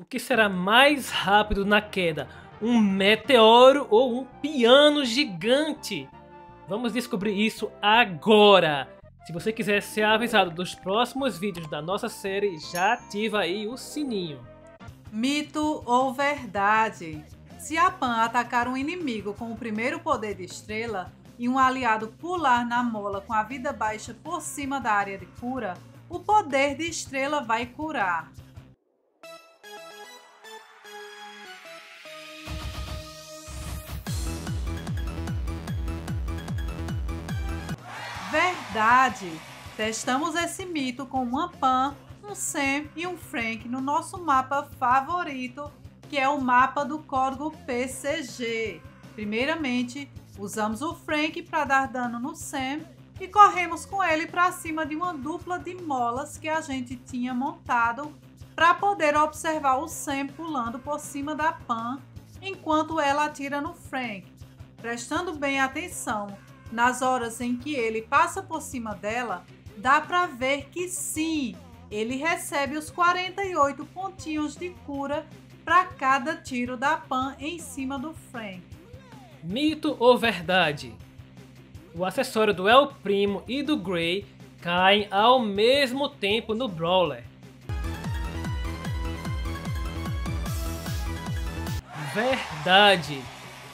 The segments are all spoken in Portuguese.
O que será mais rápido na queda? Um meteoro ou um piano gigante? Vamos descobrir isso agora! Se você quiser ser avisado dos próximos vídeos da nossa série, já ativa aí o sininho. Mito ou verdade? Se a Pan atacar um inimigo com o primeiro poder de estrela e um aliado pular na mola com a vida baixa por cima da área de cura, o poder de estrela vai curar. Verdade! Testamos esse mito com uma Pan, um Sam e um Frank no nosso mapa favorito, que é o mapa do código PCG. Primeiramente, usamos o Frank para dar dano no Sam e corremos com ele para cima de uma dupla de molas que a gente tinha montado para poder observar o Sam pulando por cima da Pan enquanto ela atira no Frank. Prestando bem atenção, nas horas em que ele passa por cima dela, dá para ver que sim, ele recebe os 48 pontinhos de cura para cada tiro da Pan em cima do Frank. Mito ou verdade? O acessório do El Primo e do Grey caem ao mesmo tempo no Brawler. Verdade!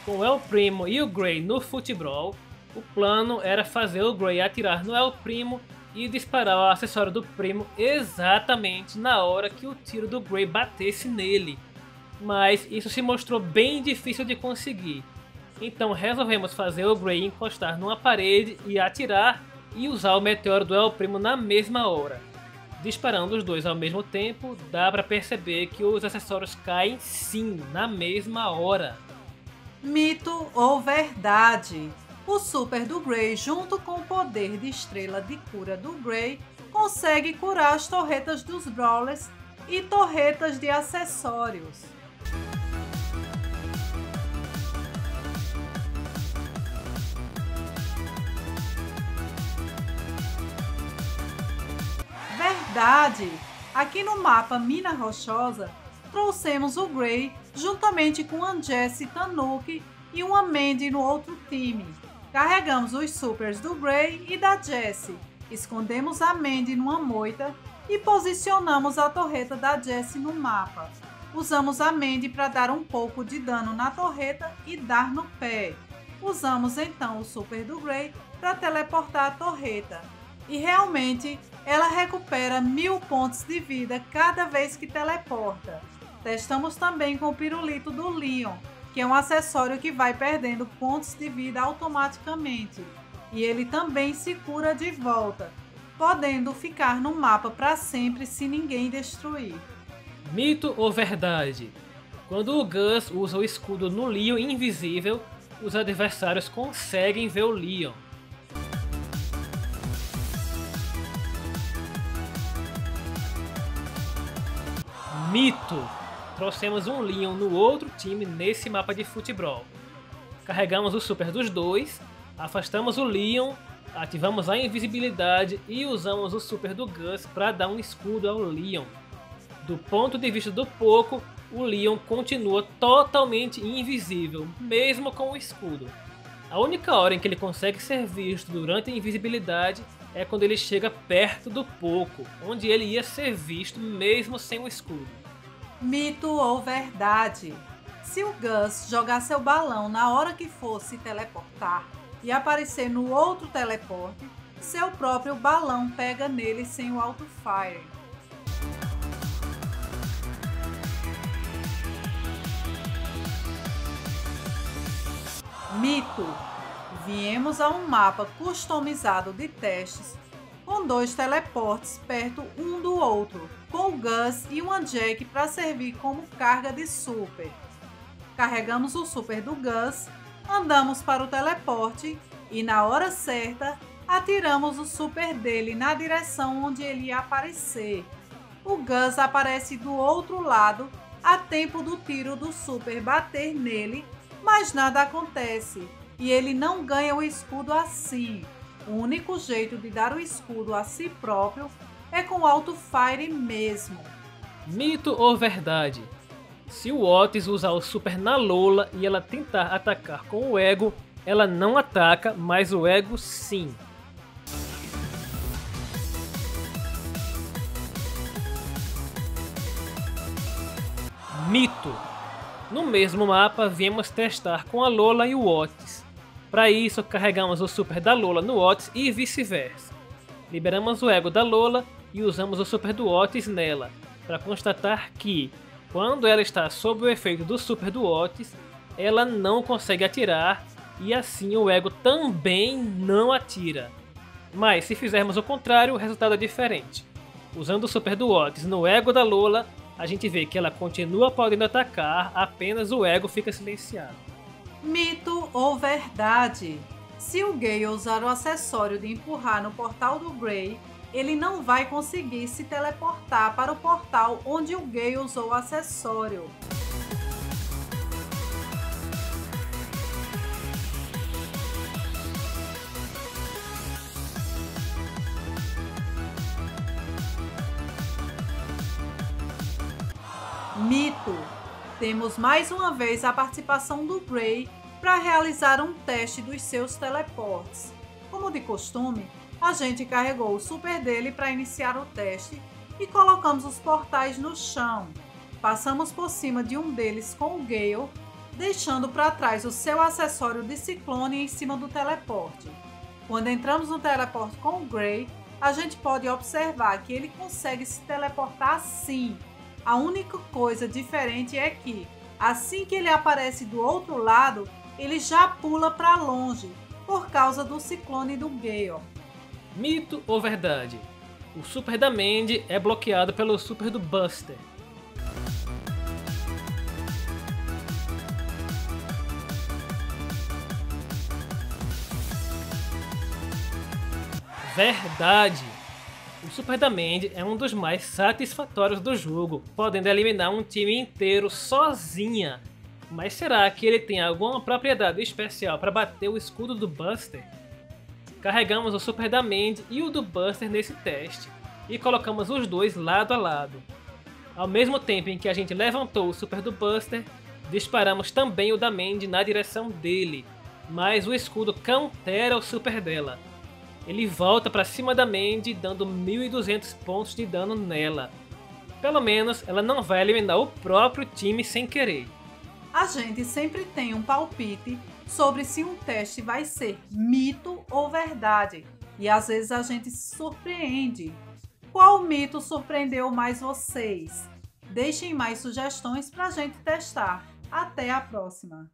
Com o El Primo e o Grey no Futebol, o plano era fazer o Grey atirar no El Primo e disparar o acessório do Primo exatamente na hora que o tiro do Grey batesse nele. Mas isso se mostrou bem difícil de conseguir. Então resolvemos fazer o Grey encostar numa parede e atirar e usar o meteoro do El Primo na mesma hora. Disparando os dois ao mesmo tempo, dá para perceber que os acessórios caem sim na mesma hora. Mito ou verdade? O super do Grey, junto com o poder de estrela de cura do Grey, consegue curar as torretas dos Brawlers e torretas de acessórios. Verdade! Aqui no mapa Mina Rochosa, trouxemos o Grey juntamente com a Jessie Tanuki e uma Mandy no outro time. Carregamos os supers do Grey e da Jessie, escondemos a Mandy numa moita e posicionamos a torreta da Jessie no mapa. Usamos a Mandy para dar um pouco de dano na torreta e dar no pé. Usamos então o super do Grey para teleportar a torreta. E realmente ela recupera mil pontos de vida cada vez que teleporta. Testamos também com o pirulito do Leon, que é um acessório que vai perdendo pontos de vida automaticamente. E ele também se cura de volta, podendo ficar no mapa para sempre se ninguém destruir. Mito ou verdade? Quando o Gus usa o escudo no Leon invisível, os adversários conseguem ver o Leon. Mito! Trouxemos um Leon no outro time nesse mapa de futebol. Carregamos o super dos dois, afastamos o Leon, ativamos a invisibilidade e usamos o super do Gus para dar um escudo ao Leon. Do ponto de vista do Poco, o Leon continua totalmente invisível, mesmo com o escudo. A única hora em que ele consegue ser visto durante a invisibilidade é quando ele chega perto do Poco, onde ele ia ser visto mesmo sem o escudo. Mito ou verdade? Se o Gus jogar seu balão na hora que fosse teleportar e aparecer no outro teleporte, seu próprio balão pega nele sem o auto-fire. Mito. Viemos a um mapa customizado de testes com dois teleportes perto um do outro, com o Gus e uma Jack para servir como carga de super. Carregamos o super do Gus, andamos para o teleporte e na hora certa atiramos o super dele na direção onde ele ia aparecer. O Gus aparece do outro lado a tempo do tiro do super bater nele, mas nada acontece e ele não ganha o escudo assim. O único jeito de dar o escudo a si próprio é com alto fire mesmo. Mito ou verdade? Se o Otis usar o super na Lola e ela tentar atacar com o Ego, ela não ataca, mas o Ego sim. Mito. No mesmo mapa, viemos testar com a Lola e o Otis. Para isso, carregamos o super da Lola no Otis e vice-versa. Liberamos o ego da Lola e usamos o super do nela, para constatar que, quando ela está sob o efeito do super do ela não consegue atirar e assim o ego também não atira. Mas se fizermos o contrário, o resultado é diferente. Usando o super do no ego da Lola, a gente vê que ela continua podendo atacar, apenas o ego fica silenciado. Mito ou verdade? Se o Gale usar o acessório de empurrar no portal do Grey, ele não vai conseguir se teleportar para o portal onde o Gale usou o acessório. Mito. Temos mais uma vez a participação do Grey para realizar um teste dos seus teleportes. Como de costume, a gente carregou o super dele para iniciar o teste e colocamos os portais no chão. Passamos por cima de um deles com o Gale, deixando para trás o seu acessório de ciclone em cima do teleporte. Quando entramos no teleporte com o Grey, a gente pode observar que ele consegue se teleportar sim, a única coisa diferente é que, assim que ele aparece do outro lado, ele já pula para longe, por causa do ciclone do Gale. Mito ou verdade? O super da Mandy é bloqueado pelo super do Buster. Verdade! O Super Damage é um dos mais satisfatórios do jogo, podendo eliminar um time inteiro sozinha. Mas será que ele tem alguma propriedade especial para bater o escudo do Buster? Carregamos o Super Damage e o do Buster nesse teste, e colocamos os dois lado a lado. Ao mesmo tempo em que a gente levantou o Super do Buster, disparamos também o Damage na direção dele, mas o escudo countera o Super dela, ele volta para cima da Mandy, dando 1200 pontos de dano nela. Pelo menos ela não vai eliminar o próprio time sem querer. A gente sempre tem um palpite sobre se um teste vai ser mito ou verdade. E às vezes a gente se surpreende. Qual mito surpreendeu mais vocês? Deixem mais sugestões para a gente testar. Até a próxima!